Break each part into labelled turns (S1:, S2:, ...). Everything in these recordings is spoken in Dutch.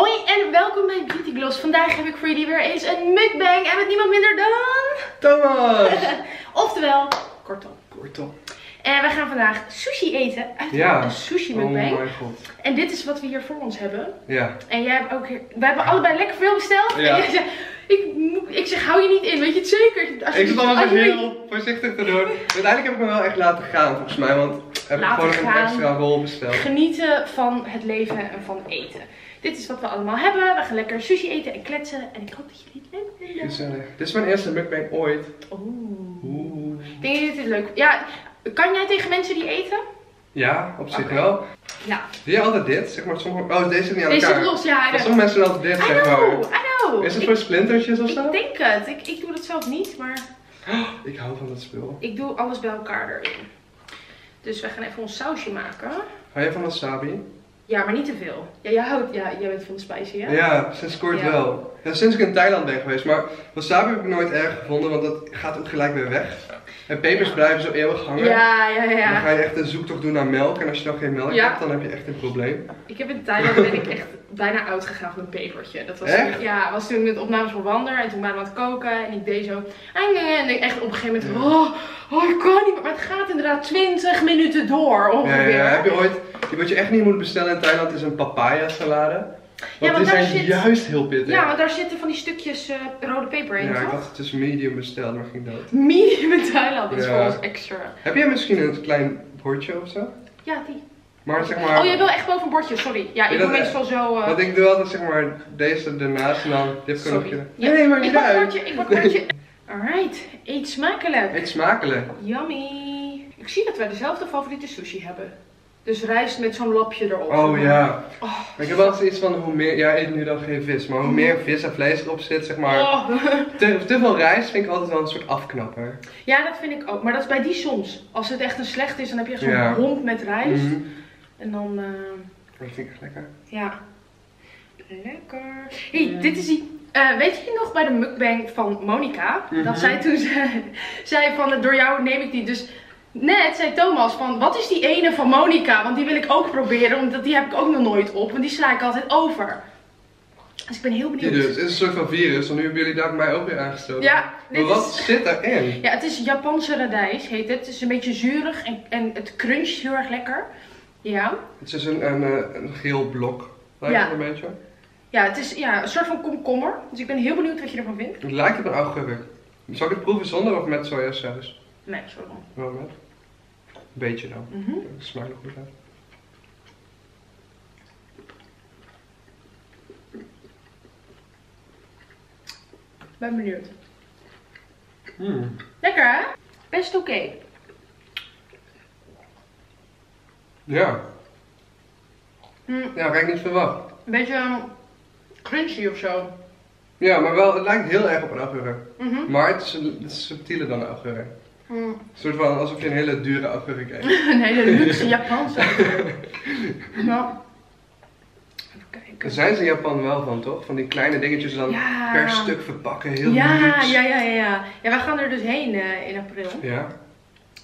S1: Hoi en welkom bij Beauty Gloss. Vandaag heb ik voor jullie weer eens een mukbang en met niemand minder dan...
S2: Thomas!
S1: Oftewel, kortom.
S2: Kortom.
S1: En we gaan vandaag sushi eten uit
S2: Ja.
S1: een sushi
S2: Oh
S1: mukbang.
S2: mijn god.
S1: En dit is wat we hier voor ons hebben.
S2: Ja.
S1: En jij hebt ook. We hebben allebei lekker veel besteld.
S2: Ja.
S1: En jij zegt, ik, ik zeg, hou je niet in, weet je het zeker?
S2: Ik zat allemaal heel voorzichtig te doen. Uiteindelijk heb ik me wel echt laten gaan volgens mij, want heb ik gewoon
S1: gaan.
S2: een extra rol besteld.
S1: Genieten van het leven en van eten. Dit is wat we allemaal hebben. We gaan lekker sushi eten en kletsen. En ik hoop dat jullie het leuk vinden.
S2: Gezellig. Dit is mijn eerste mukbang ooit.
S1: Oeh.
S2: Oeh.
S1: Denk je dat dit leuk Ja, kan jij tegen mensen die eten?
S2: Ja, op zich wel.
S1: Ja.
S2: Doe je altijd dit? Zeg maar, sommige... Oh, deze zit niet aan
S1: Deze
S2: elkaar.
S1: zit los, ja.
S2: Maar sommige mensen doen altijd dit,
S1: I
S2: zeg
S1: know,
S2: maar.
S1: I know.
S2: Is het
S1: Ik-
S2: voor splintertjes of zo?
S1: Ik denk het. Ik, ik doe dat zelf niet, maar
S2: Ik hou van dat spul.
S1: ik doe alles bij elkaar erin. Dus we gaan even ons sausje maken.
S2: Hou jij van wasabi?
S1: Ja, maar niet te veel. Ja, jij houdt, ja, jij bent van de spicy, hè?
S2: Ja, sinds kort
S1: Ja.
S2: wel. Ja, sinds ik in Thailand ben geweest. Maar wasabi heb ik nooit erg gevonden, want dat gaat ook gelijk weer weg. En pepers
S1: Ja.
S2: blijven zo eeuwig hangen.
S1: Ja, ja,
S2: Dan
S1: ja.
S2: ga je echt een zoektocht doen naar melk. En als je dan geen melk
S1: Ja.
S2: hebt, dan heb je echt een probleem.
S1: Ik heb in Thailand ben ik echt bijna oud gegaan van een pepertje. Dat was
S2: Echt?
S1: Toen, ja, was toen met opnames voor Wander en toen waren we aan het koken en ik deed zo. En ik echt op een gegeven moment, oh, oh, ik kan niet. Maar het gaat inderdaad 20 minuten door ongeveer.
S2: ja, heb je ooit... Wat je echt niet moet bestellen in Thailand is een papaya salade. Want die zijn
S1: zit-
S2: juist heel pittig.
S1: Ja, want daar zitten van die stukjes eh, rode peper in,
S2: Ja, ik had het dus medium besteld, maar ging dood.
S1: Medium in Thailand, dat is voor ons extra.
S2: Heb jij misschien een klein bordje of zo?
S1: Ja, die.
S2: Maar zeg maar...
S1: Oh, jij wil echt boven een bordje, sorry. Ja, ik
S2: dat-
S1: doe meestal zo... eh,
S2: Want ik doe altijd zeg maar deze ernaast en dan dit kan nog
S1: sorry.
S2: je...
S1: Ja,
S2: Nee, maar
S1: ik
S2: niet
S1: pak een
S2: uit.
S1: bordje, ik pak een bordje. Alright, eet smakelijk.
S2: Eet smakelijk.
S1: Yummy. Ik zie dat wij dezelfde favoriete sushi hebben. Dus rijst met zo'n lapje erop.
S2: Oh ja.
S1: Oh,
S2: ik heb wel eens iets van hoe meer... Ja, eet nu dan geen vis. Maar hoe meer vis en vlees erop zit, zeg maar...
S1: oh.
S2: Te, te veel rijst vind ik altijd wel een soort afknapper.
S1: Ja, dat vind ik ook. Maar dat is bij die soms. Als het echt een slecht is, dan heb je echt zo'n
S2: Ja.
S1: met rijst.
S2: Mhm.
S1: En dan, eh,
S2: Dat vind ik echt lekker.
S1: ja. Lekker. hey, dit is die... eh, weet je nog bij de mukbang van Monica?
S2: Mhm.
S1: Dat zij toen zei, zei van, door jou neem ik die. Dus net zei Thomas van, wat is die ene van Monica? Want die wil ik ook proberen, omdat die heb ik ook nog nooit op. Want die sla ik altijd over. Dus ik ben heel benieuwd.
S2: dus. Het is een soort van virus. Want nu hebben jullie daar mij ook weer aangestoken.
S1: Ja,
S2: Maar
S1: dit
S2: wat
S1: is...
S2: zit daarin?
S1: Ja, het is Japanse radijs, heet het. Het is een beetje zuurig en, en het cruncht heel erg lekker. Ja.
S2: Het is een, een, eh, een geel blok. Lijkt
S1: Ja.
S2: het een beetje.
S1: Ja, het is ja, een soort van komkommer. Dus ik ben heel benieuwd wat je ervan vindt.
S2: Het lijkt op een augurk. Zal ik het proeven zonder of met sojasaus?
S1: Nee, sorry.
S2: Wel met. Een beetje dan.
S1: Mhm.
S2: Dat smaakt nog goed uit.
S1: Ben benieuwd.
S2: Mm.
S1: Lekker hè? Best oké.
S2: Ja.
S1: Hm,
S2: Ja, had ik niet verwacht.
S1: een beetje um, crunchy of zo.
S2: Ja, maar wel, het lijkt heel erg op een augurk.
S1: Mhm.
S2: Maar het is, het is subtieler dan een augurk.
S1: Hm.
S2: Een soort van alsof je een hele dure augurk eet.
S1: Een hele luxe Japanse. nou. Even kijken.
S2: Daar zijn ze in Japan wel van, toch? Van die kleine dingetjes dan
S1: Ja.
S2: per stuk verpakken, heel
S1: Ja,
S2: luxe.
S1: ja, ja, ja, ja. Ja, wij gaan er dus heen eh, in april.
S2: Ja?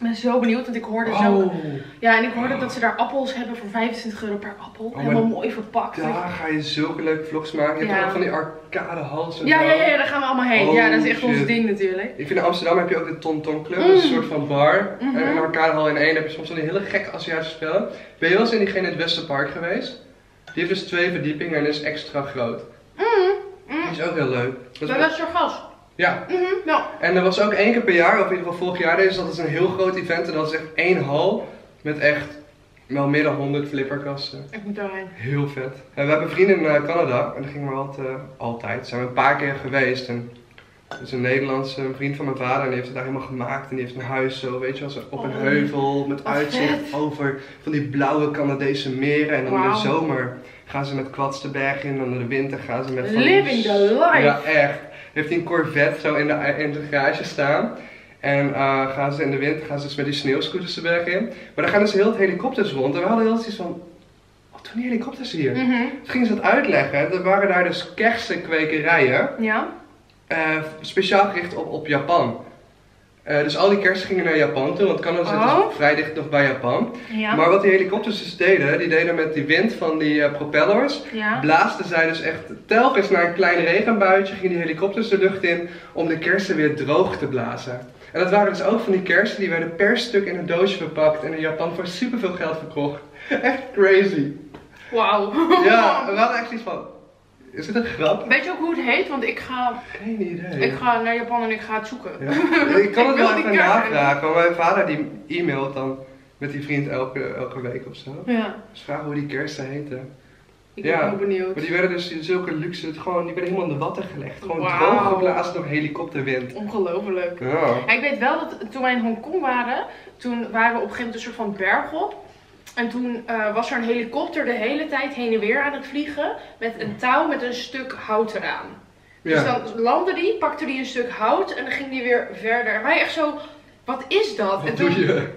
S1: Ik ben zo benieuwd, want ik hoorde zo...
S2: Oh,
S1: Ja, en ik hoorde dat ze daar appels hebben voor 25 euro per appel.
S2: maar
S1: Helemaal mooi verpakt.
S2: daar ga je zulke leuke vlogs maken. Je hebt
S1: Ja.
S2: toch ook van die arcade halls en
S1: Ja,
S2: zo.
S1: ja, ja, daar gaan we allemaal heen.
S2: Oh,
S1: ja, dat is echt ons ding natuurlijk.
S2: Ik vind in Amsterdam heb je ook de Ton Ton Club,
S1: Mm.
S2: dat is een soort van bar.
S1: Mhm.
S2: En in een arcadehal in één heb je soms van die hele gekke Aziatische spellen. Ben je wel eens in diegene in het Westerpark geweest? Die heeft dus twee verdiepingen en is extra groot.
S1: Mm,
S2: Die
S1: mm.
S2: is ook heel leuk. Dat is
S1: Westergas.
S2: Ja,
S1: Mhm, ja.
S2: en er was ook één keer per jaar, of in ieder geval vorig jaar, dat is een heel groot event. En dat is echt één hal met echt wel meer dan 100 flipperkasten.
S1: Ik moet daarheen.
S2: Heel vet. En we hebben vrienden in Canada en daar gingen we altijd, eh, altijd. Zijn we een paar keer geweest. En dat is een Nederlandse vriend van mijn vader en die heeft het daar helemaal gemaakt. En die heeft een huis zo, weet je wel, op een
S1: Oh.
S2: heuvel met uitzicht
S1: vet.
S2: over van die blauwe Canadese meren. En dan in de zomer gaan ze met Kwatstenberg in en in de winter gaan ze met van die
S1: Living the life.
S2: Ja, echt. Heeft hij een Corvette zo in de, in de garage staan. En eh, gaan ze in de winter gaan ze dus met die sneeuwscooters de berg in. Maar dan gaan dus heel het helikopters rond. En we hadden heel iets van, wat doen die helikopters hier?
S1: Mhm.
S2: Toen gingen ze dat uitleggen. Er waren daar dus kersenkwekerijen.
S1: Ja.
S2: eh, speciaal gericht op, op Japan. Eh, dus al die kersen gingen naar Japan toe, want Canada zit
S1: Oh.
S2: dus vrij dicht nog bij Japan.
S1: Ja.
S2: Maar wat die helikopters dus deden, die deden met die wind van die eh, propellers,
S1: ja.
S2: blaasden zij dus echt telkens naar een klein regenbuitje, gingen die helikopters de lucht in om de kersen weer droog te blazen. En dat waren dus ook van die kersen, die werden per stuk in een doosje verpakt en in Japan voor superveel geld verkocht. Echt crazy.
S1: Wauw.
S2: Ja, we hadden echt iets van, is dit een grap?
S1: Weet je ook hoe het heet? Want ik ga,
S2: Geen idee.
S1: ik ga naar Japan en ik ga het zoeken.
S2: Ja. Ik kan het
S1: Ik
S2: wel even navragen, want mijn vader die e-mailt dan met die vriend elke, elke week of zo.
S1: Ja,
S2: Dus vragen hoe die kersen heten.
S1: ik
S2: Ja,
S1: ben heel benieuwd.
S2: Maar die werden dus in zulke luxe, het gewoon, die werden helemaal in de watten gelegd. Gewoon
S1: Wauw.
S2: droog geblazen door helikopterwind.
S1: Ongelooflijk.
S2: Ja.
S1: Ja, ik weet wel dat toen wij in Hongkong waren, toen waren we op een gegeven moment een soort van berg op. En toen eh, was er een helikopter de hele tijd heen en weer aan het vliegen met een touw met een stuk hout eraan. Dus
S2: Ja.
S1: dan landde die, pakte die een stuk hout en dan ging die weer verder. En wij echt zo, wat is dat? en
S2: Wat
S1: toen
S2: doe je?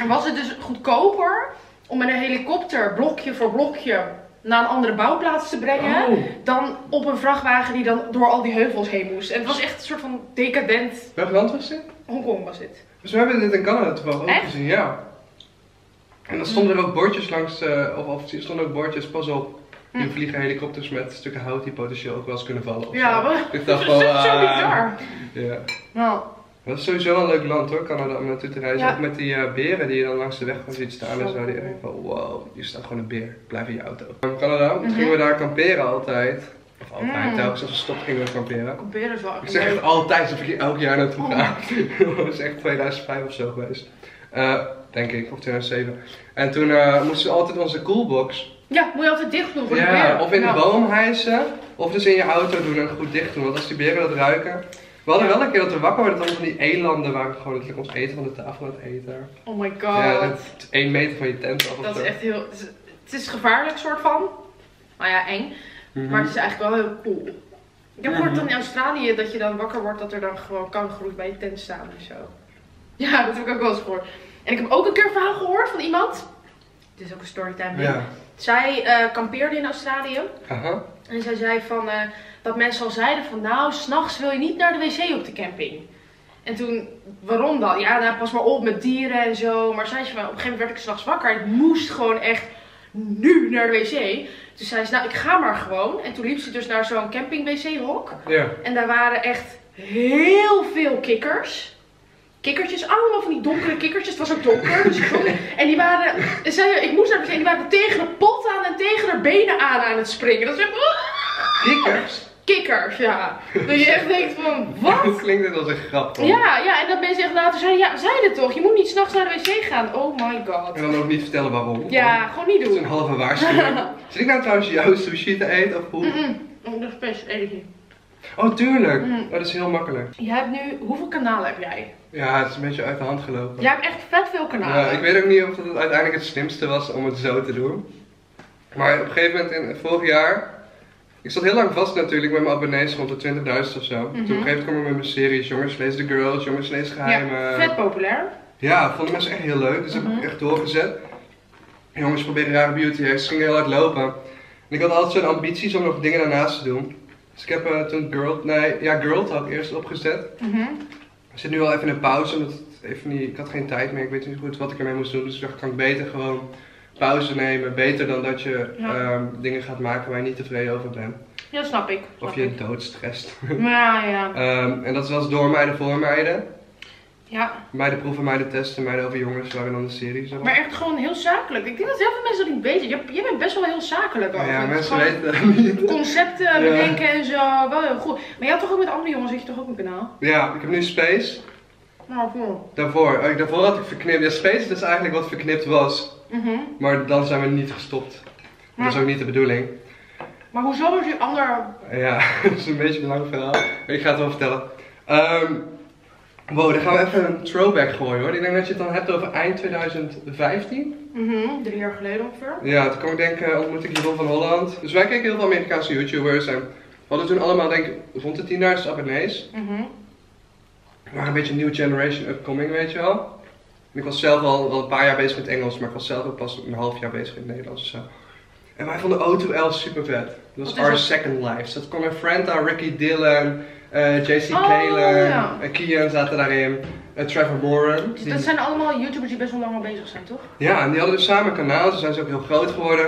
S1: en was het dus goedkoper om met een helikopter blokje voor blokje naar een andere bouwplaats te brengen.
S2: Oh.
S1: Dan op een vrachtwagen die dan door al die heuvels heen moest. En het was echt een soort van decadent.
S2: Welk land was dit?
S1: Hongkong was dit.
S2: Dus we hebben dit in Canada toevallig ook gezien, ja. En dan stonden er ook bordjes langs, eh, of, of er stonden ook bordjes, pas op. Hier
S1: Hm.
S2: vliegen helikopters met stukken hout die potentieel ook wel eens kunnen vallen. of
S1: Ja, maar
S2: Ik dacht
S1: dat
S2: van,
S1: is zo
S2: ah,
S1: bizar.
S2: Ja.
S1: Nou,
S2: Dat is sowieso een leuk land hoor, Canada, om naartoe te reizen.
S1: Ja.
S2: Ook met die eh, beren die je dan langs de weg gewoon ziet staan en
S1: Zo
S2: zo. Die ik van, wow, hier staat gewoon een beer. Blijf in je auto. In Canada, toen
S1: Mhm.
S2: gingen we daar kamperen altijd. Of altijd,
S1: Mm.
S2: telkens als we stopten gingen we kamperen.
S1: Comperen is wel
S2: Ik zeg echt altijd alsof ik hier elk jaar naartoe
S1: Oh.
S2: ga. dat is echt 2005 of zo geweest. Eh, denk ik, of 2007. En toen eh, moesten we altijd onze coolbox.
S1: Ja, moet je altijd dicht doen voor de
S2: Ja,
S1: beer.
S2: of in de
S1: Nou,
S2: boom hijsen. Of dus in je auto doen en goed dicht doen. Want als die beren dat ruiken. We hadden wel een keer dat we wakker werden dan van die elanden waren gewoon letterlijk ons eten van de tafel aan het eten.
S1: Oh my god.
S2: Ja, één meter van je tent af
S1: dat is echt heel... Het is, het is gevaarlijk soort van. Nou ja, eng.
S2: Mhm.
S1: Maar het is eigenlijk wel heel cool. Ik heb gehoord dat in Australië dat je dan wakker wordt dat er dan gewoon kangoeroes bij je tent staan en zo. Ja, dat heb ik ook wel eens gehoord. En ik heb ook een keer een verhaal gehoord van iemand. Dit is ook een storytime.
S2: Ja.
S1: Zij eh, kampeerde in Australië.
S2: Aha.
S1: En zij zei van, eh, dat mensen al zeiden van nou, s'nachts wil je niet naar de wc op de camping. En toen, waarom dan? Ja, nou, pas maar op met dieren en zo. Maar zei ze van, op een gegeven moment werd ik s'nachts wakker. Ik moest gewoon echt nu naar de wc. Toen zei ze, nou ik ga maar gewoon. En toen liep ze dus naar zo'n camping wc hok.
S2: Ja.
S1: En daar waren echt heel veel kikkers. Kikkertjes, allemaal van die donkere kikkertjes. Het was ook donker. Dus ik en die waren, zei, ik moest naar de wc en die waren tegen de pot aan en tegen haar benen aan aan het springen. Dat is echt,
S2: Kikkers?
S1: kikkers, ja. Dat je echt denkt van,
S2: Hoe
S1: wat?
S2: klinkt dit als een grap? hoor.
S1: Ja, ja, en dat mensen echt later zeiden, ja, zeiden toch, je moet niet s'nachts naar de wc gaan. Oh my god.
S2: En dan ook niet vertellen waarom.
S1: Ja, gewoon niet
S2: Dat is een
S1: doen.
S2: halve waarschuwing. Zit ik nou trouwens jouw sushi te eten of hoe?
S1: Mm-mm. Oh, dat is best.
S2: Oh, tuurlijk.
S1: Mm.
S2: Oh, dat is heel makkelijk.
S1: Jij hebt nu, hoeveel kanalen heb jij?
S2: Ja, het is een beetje uit de hand gelopen.
S1: Jij hebt echt vet veel kanalen.
S2: Ja, ik weet ook niet of het uiteindelijk het slimste was om het zo te doen. Maar op een gegeven moment in vorig jaar. Ik zat heel lang vast natuurlijk met mijn abonnees rond de 20.000 of zo. Toen op een gegeven moment kwam ik met mijn series Jongens lees de girls, Jongens lees geheimen.
S1: Ja, vet populair.
S2: Ja, vonden mensen echt heel leuk. Dus heb
S1: Mhm.
S2: ik echt doorgezet. Jongens proberen rare beauty hacks. ging heel hard lopen. En ik had altijd zo'n ambities om nog dingen daarnaast te doen. Dus ik heb toen Girl, nee, ja, Girl had ik eerst opgezet.
S1: Mhm.
S2: Ik zit nu al even in een pauze, omdat het even niet, ik had geen tijd meer. Ik weet niet goed wat ik ermee moest doen. Dus ik dacht, kan ik beter gewoon pauze nemen. Beter dan dat je
S1: Ja.
S2: ehm, dingen gaat maken waar je niet tevreden over bent.
S1: Ja, snap ik. Snap
S2: Of je
S1: ik.
S2: doodstresst.
S1: Ja, ja.
S2: Ehm, en dat was door meiden voor meiden.
S1: Ja,
S2: Meiden proeven, meiden testen, meiden over jongens waren dan de series.
S1: maar echt gewoon heel zakelijk. Ik denk dat heel veel mensen dat niet weten. Je, jij bent best wel heel zakelijk ook.
S2: ja, mensen weten dat niet.
S1: Concepten
S2: Ja.
S1: bedenken en zo. Wel heel goed. Maar je had toch ook met andere jongens, had je toch ook een kanaal?
S2: Ja, ik heb nu Space.
S1: Nou, voor.
S2: Daarvoor, oh, daarvoor had ik verknipt. Ja, Space is dus eigenlijk wat verknipt was.
S1: Mhm.
S2: Maar dan zijn we niet gestopt. Dat is ook niet de bedoeling.
S1: maar hoezo was die ander...
S2: Ja, dat is een beetje een lang verhaal. Maar ik ga het wel vertellen. Ehm wow, dan gaan we even een throwback gooien hoor. Ik denk dat je het dan hebt over eind 2015.
S1: Mhm, drie jaar geleden ongeveer.
S2: Ja, toen kwam ik denken, ontmoette ik Jeroen van Holland. Dus wij keken heel veel Amerikaanse YouTubers. En we hadden toen allemaal denk ik rond de 10.000 abonnees.
S1: Mhm.
S2: We waren een beetje new generation upcoming, weet je wel. En ik was zelf al, al een paar jaar bezig met Engels, maar ik was zelf ook pas een half jaar bezig in het Nederlands of zo. En wij vonden O2L super vet. Dat was Our
S1: dat?
S2: Second Lives. Dat kwam met Franta, Ricky Dillon, eh, JC
S1: Oh, ja.
S2: eh, Kian zaten daarin, eh, Trevor Moran.
S1: Dus
S2: Die-
S1: dat zijn allemaal YouTubers die best wel lang al bezig zijn, toch?
S2: Ja, en die hadden dus samen een kanaal, ze zijn ze ook heel groot geworden.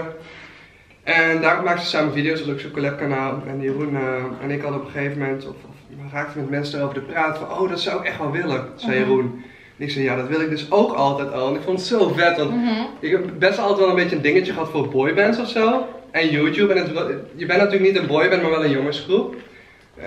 S2: En daar maakten ze samen video's, dat was ook zo'n collab kanaal. En Jeroen en ik hadden op een gegeven moment, of, of raakten met mensen erover te praten van, oh dat zou ik echt wel willen, zei
S1: Mhm.
S2: Jeroen. En ik zei, ja dat wil ik dus ook altijd al. En ik vond het zo vet, want
S1: Mhm.
S2: ik heb best altijd wel een beetje een dingetje gehad voor boybands of zo. En YouTube. En het, je bent natuurlijk niet een boyband, maar wel een jongensgroep.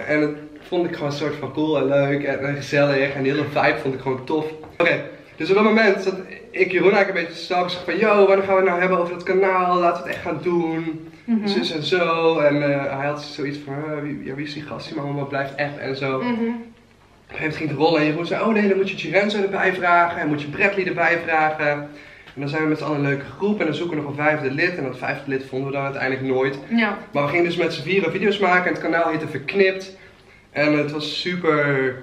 S2: En dat vond ik gewoon een soort van cool en leuk en, gezellig. En die hele vibe vond ik gewoon tof. Oké, dus op dat moment dat ik Jeroen eigenlijk een beetje stel. Ik zeg van, yo, wanneer gaan we het nou hebben over dat kanaal? Laten we het echt gaan doen.
S1: Mhm.
S2: Zus en zo. En eh, hij had zoiets van, wie, ja, wie is die gast die allemaal blijft appen en zo. Op een gegeven moment ging het rollen en Jeroen zei, oh nee, dan moet je Girenzo erbij vragen en moet je Bradley erbij vragen. En dan zijn we met z'n allen een leuke groep en dan zoeken we nog een vijfde lid. En dat vijfde lid vonden we dan uiteindelijk nooit.
S1: Ja.
S2: Maar we gingen dus met z'n vieren video's maken en het kanaal heette Verknipt. En het was super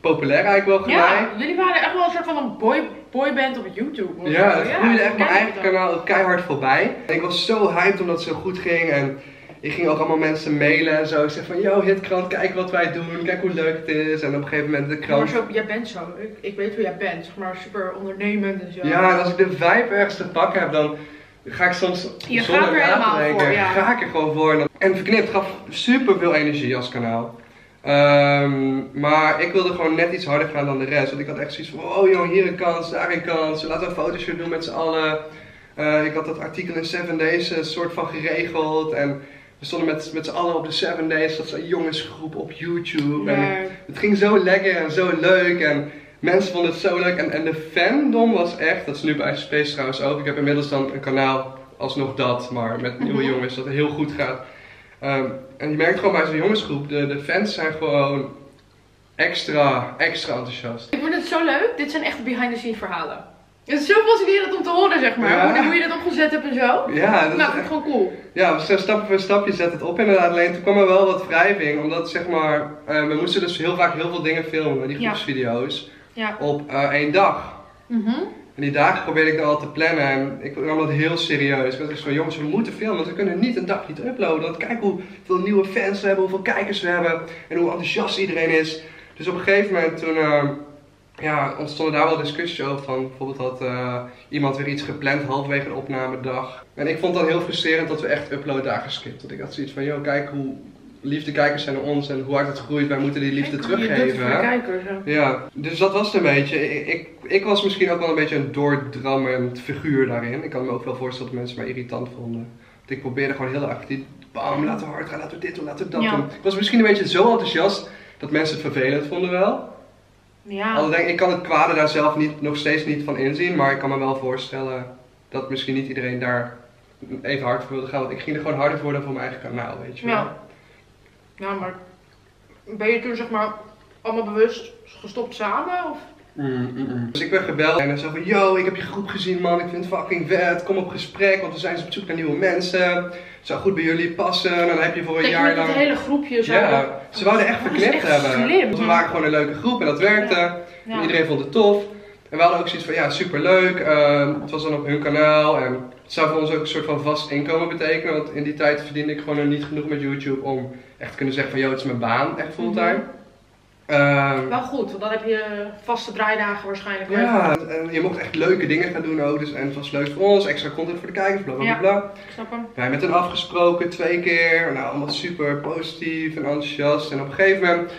S2: populair eigenlijk wel voor
S1: ja, jullie waren echt wel een soort van een boy, boyband op YouTube.
S2: Ja, het groeide echt mijn eigen kanaal keihard voorbij. En ik was zo hyped omdat het zo goed ging. En ik ging ook allemaal mensen mailen en zo. Ik zei van, yo Hitkrant, kijk wat wij doen, kijk hoe leuk het is. En op een gegeven moment de
S1: Ja, maar
S2: krant...
S1: zo, jij bent zo. Ik, ik weet hoe jij bent. Zeg maar super ondernemend en zo.
S2: Ja, en als ik de vibe ergens te pakken heb, dan ga ik soms
S1: Je
S2: zonder
S1: gaat er
S2: na te
S1: helemaal
S2: denken,
S1: voor, ja.
S2: ga ik er gewoon voor. En Verknipt gaf super veel energie als kanaal. Ehm, maar ik wilde gewoon net iets harder gaan dan de rest. Want ik had echt zoiets van, oh joh, hier een kans, daar een kans. Laten we een fotoshoot doen met z'n allen. Eh, ik had dat artikel in 7 Days een soort van geregeld. En we stonden met, met z'n allen op de 7 Days. Dat is een jongensgroep op YouTube. En het ging zo lekker en zo leuk en mensen vonden het zo leuk. En, en de fandom was echt, dat is nu bij Space trouwens ook. Ik heb inmiddels dan een kanaal alsnog dat, maar met nieuwe jongens, dat het heel goed gaat. Ehm, en je merkt gewoon bij zo'n jongensgroep, de, de fans zijn gewoon extra, extra enthousiast.
S1: Ik vind het zo leuk. Dit zijn echt behind the scenes verhalen. Het is zo fascinerend om te horen, zeg maar.
S2: Ja.
S1: Hoe, hoe je dat opgezet hebt en zo.
S2: Ja, dat
S1: ik
S2: echt-
S1: gewoon cool.
S2: Ja, stapje voor stapje zet het op inderdaad. Alleen toen kwam er wel wat wrijving, omdat zeg maar, eh, we moesten dus heel vaak heel veel dingen filmen, die groepsvideo's,
S1: Ja.
S2: op eh, één dag.
S1: Mhm.
S2: En die dagen probeerde ik dan al te plannen en ik nam dat heel serieus. Ik was jongens, we moeten filmen, want we kunnen niet een dag niet uploaden. Want kijk hoeveel nieuwe fans we hebben, hoeveel kijkers we hebben en hoe enthousiast iedereen is. Dus op een gegeven moment toen eh, ja, ontstonden daar wel discussies over. Van, bijvoorbeeld had eh, iemand weer iets gepland halverwege de opnamedag. En ik vond dan heel frustrerend dat we echt uploaddagen skipt. Want ik had zoiets van, joh, kijk hoe lief de kijkers zijn naar ons en hoe hard het groeit. Wij moeten die liefde
S1: Kijk,
S2: teruggeven. hè.
S1: kijkers.
S2: Ja, dus dat was het een beetje. Ik, ik, ik was misschien ook wel een beetje een doordrammend figuur daarin. Ik kan me ook wel voorstellen dat mensen mij irritant vonden. Want ik probeerde gewoon heel erg die bam, laten we hard gaan, laten we dit doen, laten we dat
S1: Ja.
S2: doen. Ik was misschien een beetje zo enthousiast dat mensen het vervelend vonden wel.
S1: Ja.
S2: Al denk ik kan het kwade daar zelf niet, nog steeds niet van inzien, maar ik kan me wel voorstellen dat misschien niet iedereen daar even hard voor wilde gaan. Want ik ging er gewoon harder voor dan voor mijn eigen kanaal, weet je wel.
S1: Ja. Ja, maar ben je toen zeg maar allemaal bewust gestopt samen? Of?
S2: Mm, mm, mm. Dus ik werd gebeld en hij zei van, yo, ik heb je groep gezien man, ik vind het fucking vet, kom op gesprek, want we zijn op zoek naar nieuwe mensen. Het zou goed bij jullie passen, dan heb je voor een jaar
S1: met
S2: lang...
S1: het hele groepje zo.
S2: Ja, ze wouden echt verknipt hebben.
S1: slim.
S2: Want we waren gewoon een leuke groep en dat werkte.
S1: Ja.
S2: En iedereen vond het tof. En we hadden ook zoiets van, ja, superleuk. Ehm het was dan op hun kanaal en het zou voor ons ook een soort van vast inkomen betekenen. Want in die tijd verdiende ik gewoon nog niet genoeg met YouTube om echt kunnen zeggen van, yo, het is mijn baan, echt fulltime.
S1: Mhm.
S2: Ehm,
S1: Wel goed, want dan heb je vaste draaidagen waarschijnlijk.
S2: ja, en je mocht echt leuke dingen gaan doen ook. Dus, en het was leuk voor ons, extra content voor de kijkers, bla bla
S1: Ja.
S2: bla.
S1: Ik snap hem.
S2: Wij met hen afgesproken twee keer. Nou, allemaal super positief en enthousiast. En op een gegeven moment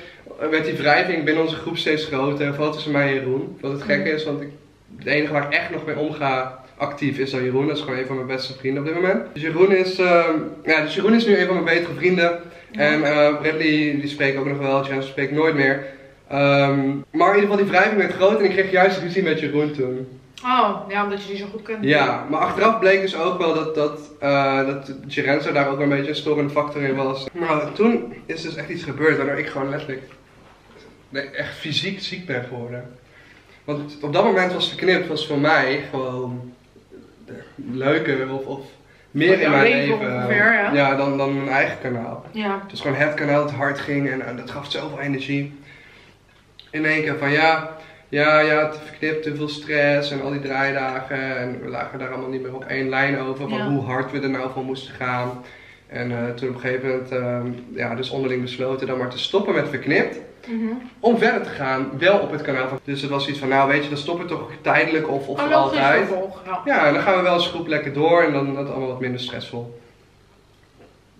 S2: werd die wrijving binnen onze groep steeds groter. Vooral tussen mij en Jeroen. Wat het gekke is, want ik, het enige waar ik echt nog mee omga actief is dan Jeroen. Dat is gewoon een van mijn beste vrienden op dit moment. Dus Jeroen is, ehm, ja, dus Jeroen is nu een van mijn betere vrienden. En eh, Bradley, die spreekt ook nog wel. Jens spreekt nooit meer. Ehm, maar in ieder geval, die wrijving werd groot en ik kreeg juist ruzie met Jeroen toen.
S1: Oh, ja, omdat je die zo goed kent.
S2: Ja, maar achteraf bleek dus ook wel dat, dat, eh dat Gerenzo daar ook wel een beetje een storende factor in was. Maar toen is dus echt iets gebeurd waardoor ik gewoon letterlijk nee, echt fysiek ziek ben geworden. Want op dat moment was verknipt, was voor mij gewoon leuker of, of meer in mijn
S1: leven ongeveer, ja.
S2: dan, dan mijn eigen kanaal.
S1: Ja.
S2: Het is gewoon het kanaal dat hard ging en, en dat gaf zoveel energie. In één keer van ja, Ja, ja, te verknipt, te veel stress en al die draaidagen. En we lagen daar allemaal niet meer op één lijn over van
S1: Ja.
S2: hoe hard we er nou van moesten gaan. En eh, toen op een gegeven moment, ehm, ja, dus onderling besloten dan maar te stoppen met verknipt.
S1: Mhm.
S2: Om verder te gaan, wel op het kanaal van. Dus het was iets van, nou weet je, dan stoppen we toch tijdelijk of, of
S1: Oh,
S2: altijd.
S1: vervolg. Ja.
S2: Ja, en dan gaan we wel als groep lekker door en dan is het allemaal wat minder stressvol.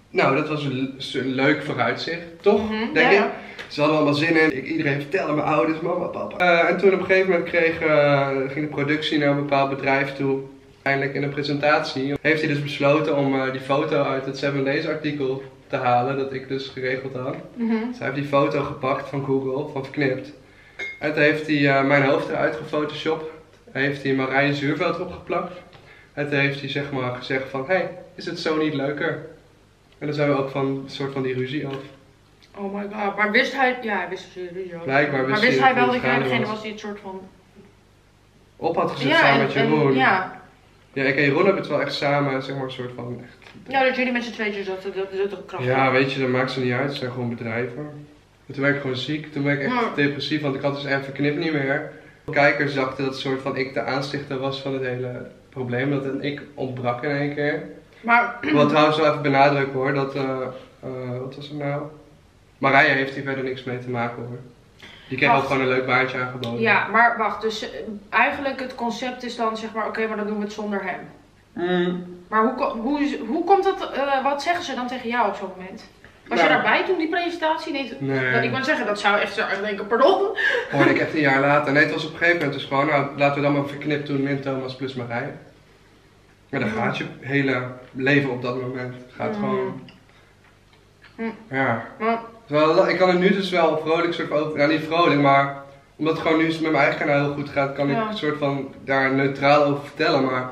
S2: Nou, dat was een, een leuk vooruitzicht, toch?
S1: Mhm,
S2: Denk
S1: ja,
S2: ik.
S1: ja.
S2: Ze hadden allemaal zin in. Ik, iedereen vertelde mijn ouders, mama, papa. Eh, en toen op een gegeven moment kreeg, eh, ging de productie naar een bepaald bedrijf toe. Eindelijk in een presentatie heeft hij dus besloten om eh, die foto uit het Seven Days artikel te halen, dat ik dus geregeld had.
S1: Mhm.
S2: Dus hij heeft die foto gepakt van Google, van Verknipt. En toen heeft hij eh, mijn hoofd eruit gefotoshopt. Hij heeft hij Marije Zuurveld erop geplakt. En toen heeft hij zeg maar gezegd van, hey, is het zo niet leuker? En dan zijn we ook van een soort van die ruzie af.
S1: Oh my god. Maar wist hij... Ja, hij wist het sowieso.
S2: Blijkbaar wist
S1: Maar wist hij wel dat jij degene
S2: was.
S1: was die het soort van...
S2: Op had gezet
S1: Ja,
S2: samen
S1: en,
S2: met Jeroen.
S1: en, ja.
S2: Ja, ik en Jeroen hebben het wel echt samen, zeg maar, een soort van... Echt...
S1: ja, dat jullie met z'n tweetjes, dat, dat, dat is ook krachtig.
S2: Ja, weet je, dat maakt ze niet uit. Het zijn gewoon bedrijven. En toen werd ik gewoon ziek. Toen werd ik echt
S1: Ja.
S2: depressief, want ik had dus even verknipt niet meer. Kijkers dachten dat soort van ik de aanstichter was van het hele probleem. Dat een ik ontbrak in één keer.
S1: Maar...
S2: Ik wil trouwens wel even benadrukken hoor, dat, eh, eh, wat was het nou? Marije heeft hier verder niks mee te maken hoor. Die kreeg ook gewoon een leuk baantje aangeboden.
S1: Ja, maar wacht. Dus eh, eigenlijk het concept is dan zeg maar... Oké, maar dan doen we het zonder hem.
S2: Mm,
S1: Maar hoe, hoe, hoe komt dat... eh, wat zeggen ze dan tegen jou op zo'n moment? Was je
S2: Nou.
S1: daarbij toen die presentatie? Nee,
S2: nee.
S1: Ik wou zeggen, dat zou echt zo denken, pardon.
S2: Hoorde ik echt een jaar later. Nee, het was op een gegeven moment dus gewoon, nou laten we dan maar verknipt doen, min Thomas plus Marije. Maar dan
S1: Ja.
S2: gaat je hele leven op dat moment. Gaat
S1: Mm.
S2: gewoon.
S1: Mm.
S2: Ja.
S1: Maar,
S2: Terwijl, ik kan er nu dus wel vrolijk soort van over, nou niet vrolijk, maar omdat het gewoon nu met mijn eigen kanaal heel goed gaat, kan
S1: Ja.
S2: ik een soort van daar neutraal over vertellen. Maar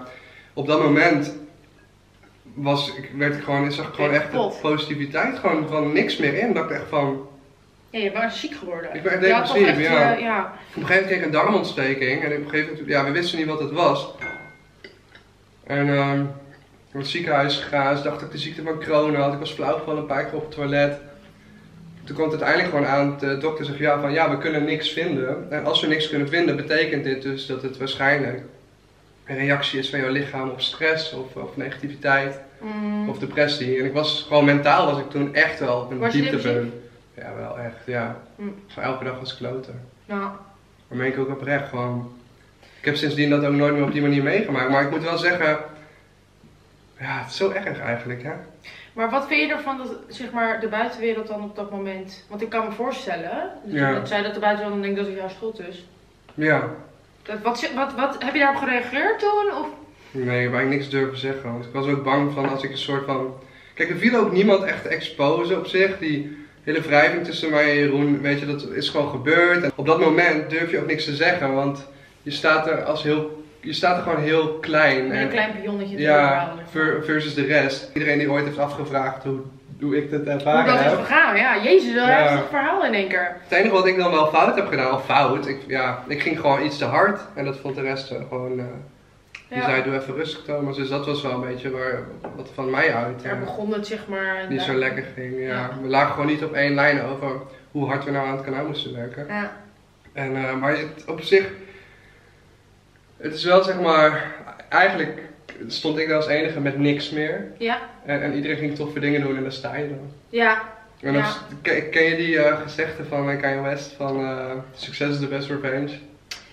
S2: op dat moment was ik, werd ik gewoon, zag ik gewoon
S1: Ben je
S2: echt de positiviteit gewoon van niks meer in. Dat ik echt van,
S1: ja, je was ziek geworden.
S2: Ik ben echt depressief,
S1: echt,
S2: ja.
S1: eh, ja.
S2: Op een gegeven moment kreeg ik een darmontsteking en op een gegeven moment, ja, we wisten niet wat het was. En ik naar het ziekenhuis gegaan, dachten dat ik de ziekte van Crohn had. Ik was flauw gevallen, een paar keer op het toilet. Toen kwam het uiteindelijk gewoon aan, de dokter zegt ja, van ja, we kunnen niks vinden. En als we niks kunnen vinden, betekent dit dus dat het waarschijnlijk een reactie is van jouw lichaam op stress of, of negativiteit
S1: Mm.
S2: of depressie. En ik was gewoon mentaal was ik toen echt wel op een dieptepunt. Ja, wel echt, ja.
S1: Mm.
S2: Van elke dag was kloten.
S1: Ja.
S2: Maar meen ik ook oprecht gewoon. Ik heb sindsdien dat ook nooit meer op die manier meegemaakt. Maar ik moet wel zeggen. Ja, het is zo erg eigenlijk, hè?
S1: Maar wat vind je ervan dat zeg maar, de buitenwereld dan op dat moment... Want ik kan me voorstellen, dus
S2: Ja.
S1: dat zij dat de buitenwereld dan denkt dat het jouw schuld is.
S2: Ja.
S1: Dat, wat, wat, wat, heb je daarop gereageerd toen? Of?
S2: Nee, ik heb eigenlijk niks durven zeggen. Want ik was ook bang van als ik een soort van. Kijk, er viel ook niemand echt exposen op zich. Die hele wrijving tussen mij en Jeroen, weet je, dat is gewoon gebeurd. En op dat moment durf je ook niks te zeggen. Want je staat er als heel. Je staat er gewoon heel klein. En-
S1: een klein pionnetje
S2: Ja, ver- versus de rest. Iedereen die ooit heeft afgevraagd hoe, hoe ik dit
S1: Hoe
S2: ervaren
S1: dat is
S2: heb.
S1: gegaan, ja. Jezus, een
S2: Ja.
S1: heftig verhaal in één keer.
S2: Het enige wat ik dan wel fout heb gedaan, of fout, ik, ja, ik ging gewoon iets te hard. En dat vond de rest gewoon, eh, die
S1: Ja.
S2: zei doe even rustig Thomas. Dus dat was wel een beetje waar, wat van mij uit
S1: Daar
S2: eh,
S1: begon het zeg maar...
S2: niet zo lekker ging. Ja. We lagen gewoon niet op één lijn over hoe hard we nou aan het kanaal moesten werken.
S1: Ja.
S2: En, eh, maar het, op zich, het is wel zeg maar, eigenlijk stond ik daar als enige met niks meer.
S1: Ja.
S2: En, en iedereen ging toffe dingen doen en daar sta je dan.
S1: Ja.
S2: En dan
S1: Ja.
S2: s- ken, ken je die eh, gezegde van eh, Kanye West van eh, succes is the best revenge?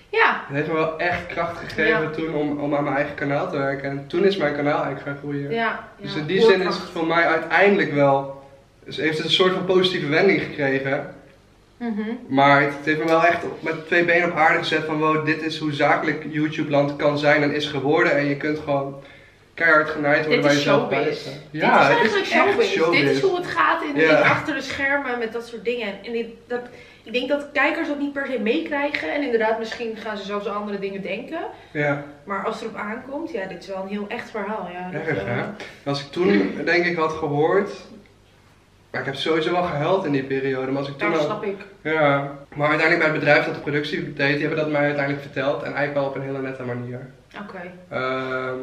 S1: Ja.
S2: Het heeft me wel echt kracht gegeven
S1: Ja.
S2: toen om, om aan mijn eigen kanaal te werken. En toen is mijn kanaal eigenlijk gaan groeien.
S1: Ja.
S2: Dus in die zin is het voor mij uiteindelijk wel, dus heeft het een soort van positieve wending gekregen.
S1: Mhm.
S2: Maar het heeft me wel echt met twee benen op aarde gezet van wow, dit is hoe zakelijk YouTube land kan zijn en is geworden. En je kunt gewoon keihard genaaid worden
S1: Dit
S2: bij
S1: is
S2: jezelf bij staan.
S1: dit
S2: Ja,
S1: is
S2: het
S1: eigenlijk
S2: is echt
S1: showbiz.
S2: showbiz.
S1: Dit is hoe het gaat in,
S2: Ja.
S1: in achter de schermen met dat soort dingen. En ik, dat, ik denk dat kijkers dat niet per se meekrijgen. En inderdaad, misschien gaan ze zelfs andere dingen denken.
S2: Ja,
S1: Maar als het erop aankomt, ja, dit is wel een heel echt verhaal. Ja,
S2: erg hè. Als ik toen denk ik had gehoord, maar ik heb sowieso wel gehuild in die periode. Maar als ik toen
S1: Dat
S2: al,
S1: snap ik.
S2: ja, maar uiteindelijk bij het bedrijf dat de productie deed, die hebben dat mij uiteindelijk verteld. En eigenlijk wel op een hele nette manier.
S1: Oké.
S2: Ehm,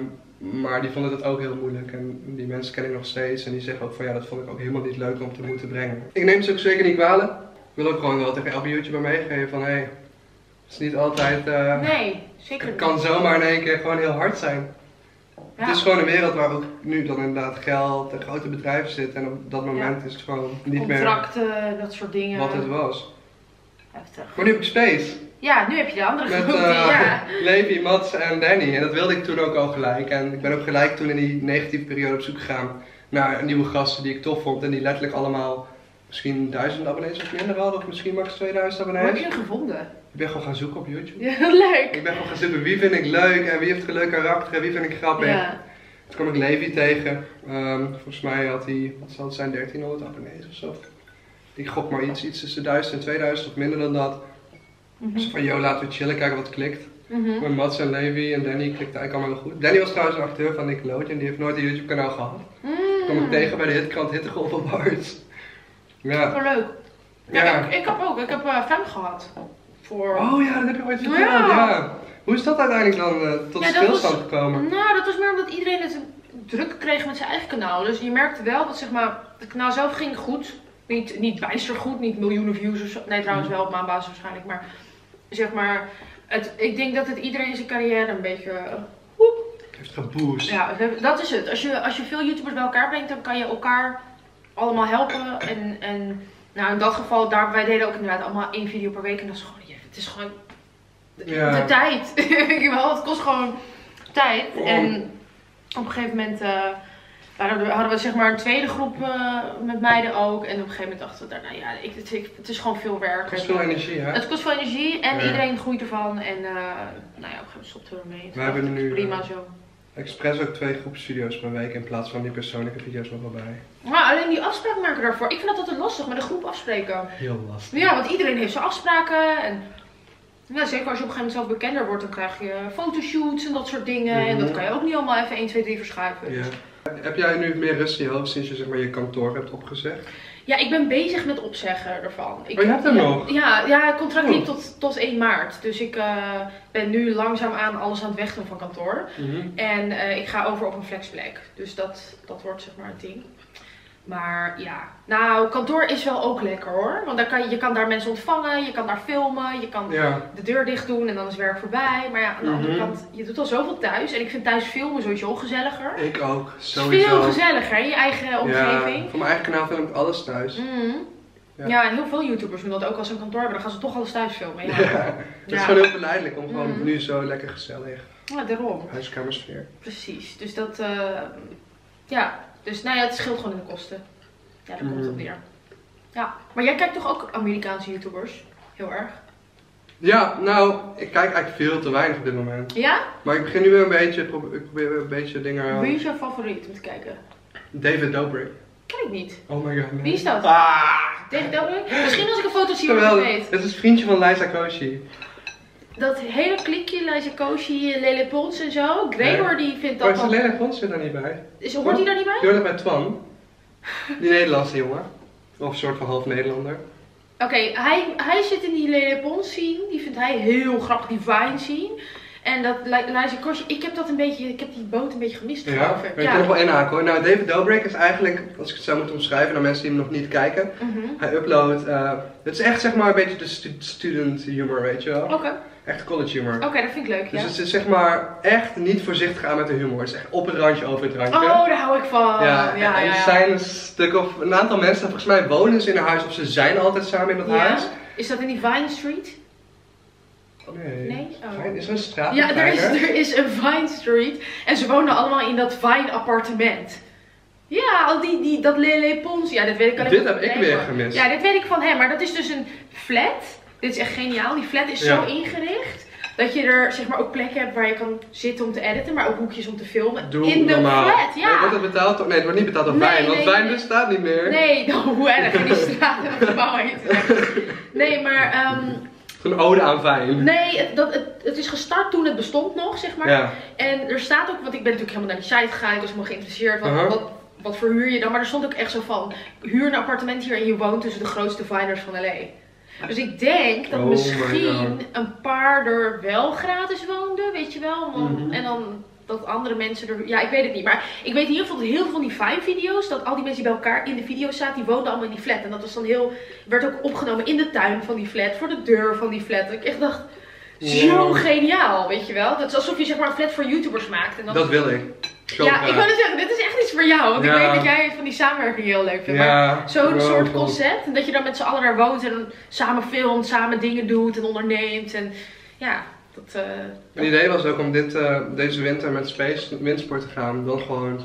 S2: maar die vonden het ook heel moeilijk en die mensen ken ik nog steeds en die zeggen ook van ja, dat vond ik ook helemaal niet leuk om te moeten brengen. Ik neem ze ook zeker niet kwalijk. Ik wil ook gewoon wel tegen elke YouTuber meegeven van hé, hey, Het is niet altijd... eh,
S1: Nee, zeker
S2: Het
S1: niet.
S2: kan zomaar in één keer gewoon heel hard zijn.
S1: Ja.
S2: Het is gewoon een wereld waar ook nu dan inderdaad geld en grote bedrijven zitten. En op dat moment is het gewoon niet
S1: Contracten, dat soort dingen.
S2: meer wat het was.
S1: Heftig.
S2: Maar nu heb ik Space.
S1: Ja, nu heb je de andere
S2: Met
S1: groep.
S2: eh
S1: ja.
S2: Levi, Mats en Danny. En dat wilde ik toen ook al gelijk. En ik ben ook gelijk toen in die negatieve periode op zoek gegaan naar nieuwe gasten die ik tof vond. En die letterlijk allemaal misschien duizend abonnees of minder hadden. Of misschien max 2000
S1: Hoe heb
S2: abonnees.
S1: je hem gevonden?
S2: Ik ben gewoon gaan zoeken op YouTube.
S1: Ja, leuk.
S2: Ik ben gewoon gaan zoeken wie vind ik leuk en wie heeft een leuk karakter en wie vind ik grappig.
S1: Ja.
S2: Toen kwam ik Levi tegen. Ehm, volgens mij had hij, wat zal het zijn, 1300 abonnees of zo. Ik gok maar iets, iets tussen 1000 en 2000 of minder dan dat.
S1: Mhm.
S2: Dus van, joh, laten we chillen, kijken wat klikt.
S1: Mhm.
S2: Maar Mats en Levi en Danny klikte eigenlijk allemaal heel goed. Danny was trouwens een acteur van Nickelodeon, die heeft nooit een YouTube kanaal gehad.
S1: Mm.
S2: kwam ik tegen bij de hitkrant Hittegolf Awards. Ja.
S1: Wel leuk. Ja,
S2: ja.
S1: Ik, ik heb ook. Ik heb Fem gehad. Voor...
S2: Oh ja, dat heb je ooit verteld.
S1: Ja.
S2: Ja. Hoe is dat uiteindelijk dan eh, tot stilstand
S1: was-
S2: gekomen?
S1: Nou, dat was meer omdat iedereen het druk kreeg met zijn eigen kanaal. Dus je merkte wel dat zeg maar, het kanaal zelf ging goed. Niet, niet bijster goed, niet miljoenen views of zo. Nee, trouwens wel op maandbasis waarschijnlijk. Maar zeg maar, het, ik denk dat het iedereen in zijn carrière een beetje... eh, woep.
S2: Heeft geboost.
S1: Ja, dat is het. Als je, als je veel YouTubers bij elkaar brengt, dan kan je elkaar allemaal helpen. En, en nou, in dat geval, daar, wij deden ook inderdaad allemaal één video per week. En dat is gewoon, het is gewoon de,
S2: Ja.
S1: de tijd. Wel, het kost gewoon tijd. En op een gegeven moment eh, hadden, we, zeg maar een tweede groep eh, met meiden ook. En op een gegeven moment dachten we, nou ja, ik, het, ik- het is gewoon veel werk.
S2: Het kost veel energie, hè?
S1: het kost veel energie en
S2: Ja.
S1: iedereen groeit ervan. En eh, nou ja, op een gegeven moment stopten we ermee.
S2: We hebben nu,
S1: Prima zo.
S2: Expres ook twee groepsvideo's per week in plaats van die persoonlijke video's nog wel bij.
S1: Maar alleen die afspraak maken daarvoor. Ik vind dat altijd lastig met een groep afspreken.
S2: Heel lastig.
S1: Ja, want iedereen heeft zijn afspraken. En ja, zeker als je op een gegeven moment zelf bekender wordt, dan krijg je fotoshoots en dat soort dingen. En dat
S2: Mhm.
S1: kan je ook niet allemaal even 1, 2, 3 verschuiven.
S2: Ja. Heb jij nu meer rust in je hoofd sinds je zeg maar, je kantoor hebt opgezegd?
S1: Ja, ik ben bezig met opzeggen ervan. Ik,
S2: Oh, je hebt hem
S1: ja,
S2: nog?
S1: Ja, ja het contract liep tot, tot 1 maart. Dus ik eh, ben nu langzaam aan alles aan het wegdoen van kantoor. En eh, ik ga over op een flexplek. Dus dat, dat wordt zeg maar een ding. Maar ja, nou, kantoor is wel ook lekker hoor. Want dan kan je, je kan daar mensen ontvangen, je kan daar filmen, je kan
S2: Ja.
S1: de deur dicht doen en dan is werk voorbij. Maar ja, aan de andere
S2: Mhm.
S1: kant, je doet al zoveel thuis. En ik vind thuis filmen sowieso gezelliger.
S2: Ik ook, sowieso.
S1: veel gezelliger, in je eigen omgeving.
S2: Ja, voor mijn eigen kanaal film ik alles thuis.
S1: Mhm.
S2: Ja.
S1: Ja. en heel veel YouTubers doen dat ook als ze een kantoor hebben. Dan gaan ze toch alles thuis filmen. Ja.
S2: Het is gewoon heel verleidelijk om gewoon
S1: Mhm.
S2: nu zo lekker gezellig
S1: ja daarom.
S2: huiskamersfeer.
S1: Precies. Dus dat, eh, ja. Dus nou ja, het scheelt gewoon in de kosten. Ja, daar komt het op
S2: Mhm.
S1: neer. Ja. Maar jij kijkt toch ook Amerikaanse YouTubers? Heel erg.
S2: Ja, nou, ik kijk eigenlijk veel te weinig op dit moment.
S1: Ja?
S2: Maar ik begin nu weer een beetje, ik probeer weer een beetje dingen
S1: Wie is jouw favoriet om te kijken?
S2: David Dobrik.
S1: Ik niet.
S2: Oh my god.
S1: Wie is dat?
S2: Ah!
S1: David Dobrik? Misschien als ik een foto zie wat ik weet.
S2: Het is een vriendje van Liza Koshy.
S1: Dat hele klikje, Liza Koshy, Lele Pons en zo. Gregor die vindt
S2: Maar
S1: dat
S2: is
S1: dan...
S2: Lena Fons zit daar niet bij.
S1: Is, hoort hij daar niet bij?
S2: Je hoort bij Twan. Die Nederlandse jongen. Of een soort van half Nederlander.
S1: Oké, hij, hij zit in die Lele Pons scene. Die vindt hij heel grappig, die Vine scene. En dat Li- Liza Koshy, ik heb dat een beetje, ik heb die boot een beetje gemist
S2: Ja,
S1: geloof
S2: maar
S1: ik.
S2: kan nog wel inhaken hoor. Nou, David Dobrik is eigenlijk, als ik het zou moeten omschrijven naar mensen die hem nog niet kijken.
S1: Mhm.
S2: Hij uploadt, eh, het is echt zeg maar een beetje de stu- student humor, weet je wel.
S1: Oké,
S2: Echt college humor.
S1: oké, dat vind ik leuk,
S2: Dus
S1: ja.
S2: het is zeg maar echt niet voorzichtig aan met de humor. Het is echt op het randje over het randje.
S1: Oh, daar hou ik van. Ja, ja,
S2: en
S1: ja.
S2: er zijn een stuk of een aantal mensen, volgens mij wonen ze in een huis of ze zijn altijd samen in dat
S1: Ja?
S2: huis.
S1: Is dat in die Vine Street?
S2: Oh, nee.
S1: Nee? Oh.
S2: Is er een straat?
S1: Ja, er is, er is een Vine Street. En ze wonen allemaal in dat Vine appartement. Ja, al die, die, dat Lele Pons. Ja, dat weet ik alleen
S2: Dit heb ik weer gemist.
S1: Ja, dit weet ik van hem. Maar dat is dus een flat. Dit is echt geniaal. Die flat is
S2: Ja.
S1: zo ingericht. Dat je er zeg maar ook plekken hebt waar je kan zitten om te editen. Maar ook hoekjes om te filmen.
S2: Doe
S1: in de
S2: normaal.
S1: flat,
S2: Nee,
S1: ja.
S2: wordt het betaald. Nee, het wordt niet betaald door
S1: Nee,
S2: Wijn, want
S1: nee,
S2: Wijn
S1: nee.
S2: bestaat niet meer.
S1: Nee, nou, hoe erg in die straat. Nee, maar ehm,
S2: Een ode aan Wijn.
S1: nee, het, dat, het, het is gestart toen het bestond nog, zeg maar.
S2: Ja.
S1: En er staat ook, want ik ben natuurlijk helemaal naar die site gegaan, ik was helemaal geïnteresseerd. Wat,
S2: Uh-huh.
S1: wat, wat verhuur je dan? Maar er stond ook echt zo van, huur een appartement hier en je woont tussen de grootste viners van L.A. Dus ik denk dat
S2: Oh
S1: misschien een paar er wel gratis woonden, weet je wel. En dan,
S2: Mhm.
S1: en dan dat andere mensen er, ja ik weet het niet. Maar ik weet in ieder geval dat heel veel van die Vine video's, dat al die mensen die bij elkaar in de video zaten, die woonden allemaal in die flat. En dat was dan heel, werd ook opgenomen in de tuin van die flat, voor de deur van die flat. Dat ik echt dacht, zo
S2: Wow.
S1: geniaal, weet je wel. Dat is alsof je zeg maar een flat voor YouTubers maakt. En.
S2: Dat wil ik.
S1: Ja, ik wou net zeggen, dit is echt iets voor jou. Want ik weet dat jij van die samenwerking heel leuk vindt. Maar
S2: Ja,
S1: Zo'n
S2: wow,
S1: soort concept. En dat je dan met z'n allen daar woont en samen filmt, samen dingen doet en onderneemt. En ja, dat... eh,
S2: Mijn idee was ook om dit, eh, deze winter met Space Windsport te gaan. Dan gewoon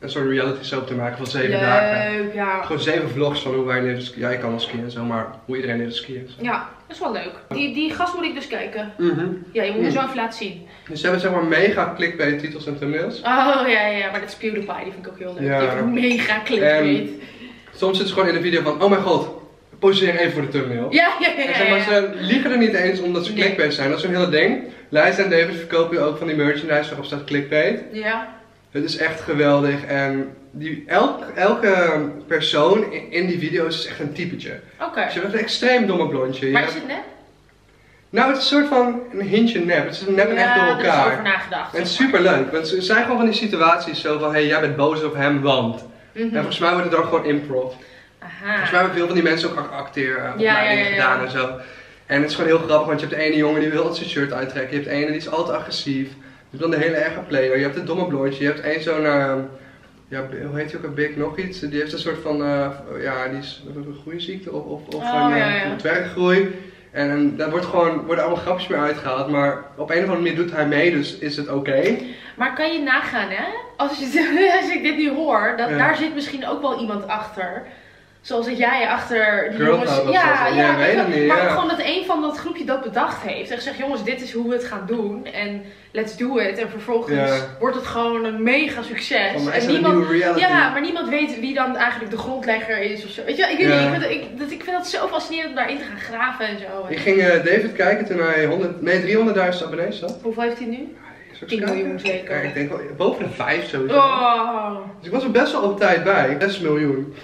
S2: een soort reality soap te maken van zeven dagen.
S1: leuk, ja.
S2: Gewoon zeven vlogs van hoe wij leren skiën. Ik kan wel skiën en zo, maar hoe iedereen leren skiën.
S1: Ja, dat is wel leuk. Die, die gast moet ik dus kijken.
S2: Mhm.
S1: Ja, je moet me zo even laten zien.
S2: Dus ze hebben zeg maar mega clickbait titels en thumbnails.
S1: Oh ja, ja, maar dat is PewDiePie, die vind ik ook heel leuk.
S2: Ja.
S1: Die heeft mega clickbait.
S2: Soms zitten ze gewoon in de video van, oh mijn god, poseer even voor de thumbnail.
S1: Ja, ja, ja.
S2: En
S1: ja,
S2: zeg maar, ze liegen er niet eens omdat ze
S1: Nee.
S2: clickbait zijn. Dat is een hele ding. Lijst en David verkopen ook van die merchandise waarop staat clickbait.
S1: Ja.
S2: Het is echt geweldig en die, elk, elke persoon in, in die video's is echt een typetje.
S1: Oké.
S2: Dus je hebt een extreem domme blondje. Je
S1: Maar
S2: hebt-
S1: is het net?
S2: Nou, het is een soort van een hintje nep. Het is nep en echt door
S1: er is over
S2: elkaar.
S1: nagedacht.
S2: En het is super leuk, want ze zijn gewoon van die situaties zo van, hé, hey, jij bent boos op hem, want.
S1: Mhm.
S2: En volgens mij wordt het dan gewoon improv.
S1: Aha.
S2: Volgens mij hebben veel van die mensen ook ac- acteeropleidingen
S1: Ja, ja, ja, ja.
S2: gedaan en zo. En het is gewoon heel grappig, want je hebt de ene jongen die wil altijd zijn shirt uittrekken. Je hebt de ene die is altijd agressief. Je hebt dan de hele erge player. Je hebt het domme blondje. Je hebt één zo'n, eh, ja, hoe heet hij ook, een big nog iets. Die heeft een soort van, eh, ja, die is een groeiziekte of, of, of
S1: Oh,
S2: een,
S1: ja,
S2: eh,
S1: ja.
S2: een dwerggroei. En, en daar wordt gewoon, worden allemaal grapjes meer uitgehaald. Maar op een of andere manier doet hij mee, dus is het oké.
S1: Maar kan je nagaan, hè? Als, je, als ik dit nu hoor, dat
S2: Ja.
S1: daar zit misschien ook wel iemand achter. Zoals dat jij achter die jongens... Ja, ja,
S2: Ja, weet het niet,
S1: Maar
S2: ja.
S1: gewoon dat een van dat groepje dat bedacht heeft. En gezegd, jongens, dit is hoe we het gaan doen. En let's do it. En vervolgens
S2: Ja.
S1: wordt het gewoon een mega succes.
S2: Van
S1: en niemand, ja, maar niemand weet wie dan eigenlijk de grondlegger is of zo. Weet je, ik, weet
S2: Ja.
S1: niet, ik, vind, ik, dat, ik vind dat zo fascinerend om daarin te gaan graven en zo.
S2: Ik ging eh, David kijken toen hij 100, nee, 300.000 abonnees had.
S1: Hoeveel heeft hij nu?
S2: Zal ik
S1: 10
S2: eens kijken?
S1: miljoen zeker.
S2: Ja, ik denk wel boven de 5 sowieso.
S1: Oh.
S2: Dus ik was er best wel op tijd bij. 6 miljoen.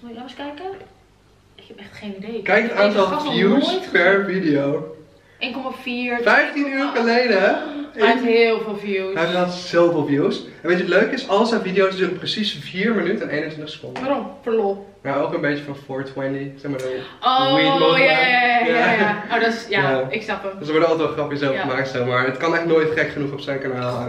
S1: Moet je nou eens kijken? Ik heb echt geen idee.
S2: Kijk het aantal views per video.
S1: gezien. 1,4.
S2: 15 uur geleden.
S1: Hij heeft heel veel views.
S2: Hij had zoveel views. En weet je het leuke is? Al zijn video's duren precies 4 minuten en 21 seconden.
S1: Waarom? Voor lol.
S2: Nou, ook een beetje van 420. Zeg maar
S1: Oh, ja, ja, ja, ja,
S2: Ja.
S1: ja. Oh, dat is, ja,
S2: Ja.
S1: ik snap hem.
S2: Dus er worden altijd wel grapjes over
S1: Ja.
S2: gemaakt, zo, maar het kan echt nooit gek genoeg op zijn kanaal.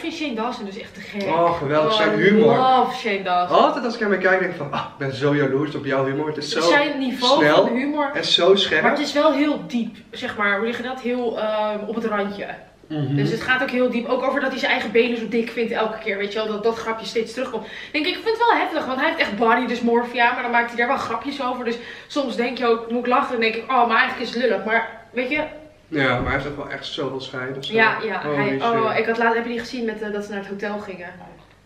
S2: En-
S1: Ik vind Shane Dawson dus echt te gek.
S2: Oh, geweldig. Zijn
S1: I
S2: humor.
S1: love Shane Dawson.
S2: Altijd als ik naar hem kijk, denk ik van, ah, ik ben zo jaloers op jouw humor. Het is zo
S1: Zijn niveau
S2: snel
S1: van humor.
S2: en zo scherp.
S1: Maar het is wel heel diep, zeg maar. Hoe je dat? Heel ehm, op het randje.
S2: Mhm.
S1: Dus het gaat ook heel diep. Ook over dat hij zijn eigen benen zo dik vindt elke keer. Weet je wel, dat dat grapje steeds terugkomt. Denk ik, ik vind het wel heftig. Want hij heeft echt body dysmorphia. Maar dan maakt hij daar wel grapjes over. Dus soms denk je ook, moet ik lachen? Dan denk ik, oh, maar eigenlijk is het lullig. Maar weet je,
S2: Ja, maar hij heeft ook wel echt zoveel. Dus,
S1: ja, ja.
S2: holy
S1: Hij,
S2: shit.
S1: oh, ik had laat, heb je die gezien met, eh, dat ze naar het hotel gingen?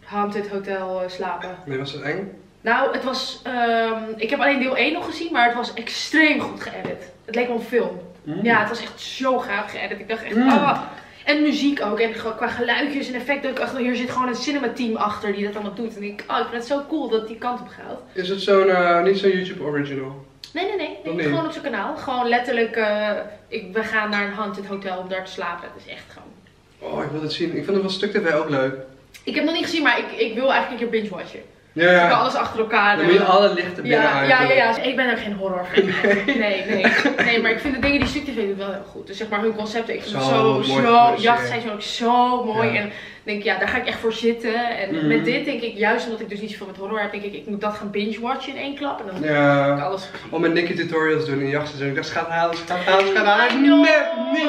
S1: Haunted Hotel eh, slapen.
S2: Nee, was dat eng?
S1: Nou, het was, ehm, ik heb alleen deel 1 nog gezien. Maar het was extreem goed geëdit. Het leek wel een film.
S2: Mm.
S1: Ja, het was echt zo gaaf geëdit. Ik dacht echt,
S2: Mm.
S1: oh. En muziek ook. En qua geluidjes en effecten. Ik dacht, hier zit gewoon een cinema-team achter die dat allemaal doet. En ik, oh, ik vind het zo cool dat die kant op gaat.
S2: Is het zo'n, eh, niet zo'n YouTube original?
S1: Nee, nee, nee.
S2: Nog
S1: nee gewoon op zijn kanaal. Gewoon letterlijk, eh, ik, we gaan naar een haunted hotel om daar te slapen. Het is echt gewoon...
S2: Oh, ik wil het zien. Ik vind het wel stuk tv ook leuk.
S1: Ik heb het nog niet gezien, maar ik, ik wil eigenlijk een keer binge-watchen.
S2: Ja, ja.
S1: alles achter elkaar.
S2: Dan moet je
S1: eh,
S2: alle lichten binnen
S1: ja,
S2: uit.
S1: ja, ja, ja. Ik ben ook geen horror fan. Nee. nee, nee. maar ik vind de dingen die Stuk TV doet wel heel goed. Dus zeg maar hun concepten, ik vind het
S2: Zo
S1: zo,
S2: mooi
S1: zo,
S2: geproduceerd.
S1: jachtseizoen ook zo mooi.
S2: Ja.
S1: En denk ik, ja, daar ga ik echt voor zitten. En
S2: Mhm.
S1: met dit denk ik, juist omdat ik dus niet zoveel met horror heb, denk ik, ik moet dat gaan binge-watchen in één klap. En dan heb ik
S2: Ja.
S1: alles
S2: Om met Nicky tutorials doen in jachtseizoen. Ik dacht, ze gaat halen, ze gaat halen, ze gaat halen.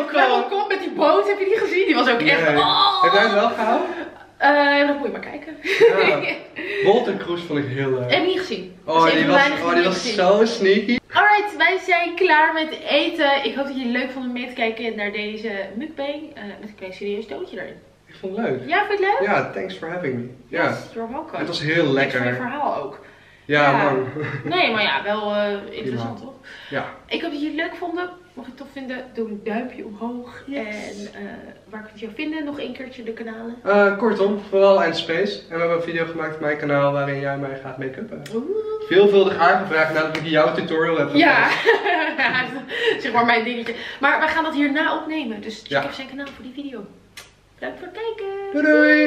S1: Clever
S2: komen.
S1: Kom met die boot, heb je die gezien? Die was ook echt, oh.
S2: Heb jij het wel gehouden?
S1: Eh, dan moet je maar kijken.
S2: Ja. Walter Kroes vond ik heel leuk.
S1: Heb je niet gezien?
S2: Oh, die was, oh, die was
S1: gezien.
S2: zo sneaky.
S1: Alright, wij zijn klaar met eten. Ik hoop dat jullie leuk vonden om mee te kijken naar deze mukbang. eh, met een klein serieus doodje erin.
S2: Vond het leuk.
S1: Ja, vind je het leuk?
S2: Ja, thanks for having me. Ja,
S1: Yes, you're welcome.
S2: het was heel lekker.
S1: verhaal ook.
S2: Ja,
S1: Ja.
S2: man.
S1: Nee, maar ja, wel eh, interessant toch?
S2: Ja.
S1: Ik hoop dat jullie het leuk vonden. Mocht je het tof vinden, doe een duimpje omhoog.
S2: Yes.
S1: En eh, waar kan je jou vinden? Nog één keertje de kanalen.
S2: Eh, kortom, vooral Space. En we hebben een video gemaakt op mijn kanaal waarin jij mij gaat make-uppen. Veelvuldig aangevraagd nadat ik jouw tutorial heb
S1: Ja, zeg maar mijn dingetje. Maar wij gaan dat hierna opnemen. Dus check
S2: Ja.
S1: even zijn kanaal voor die video. Bedankt voor het kijken.
S2: Doei doei!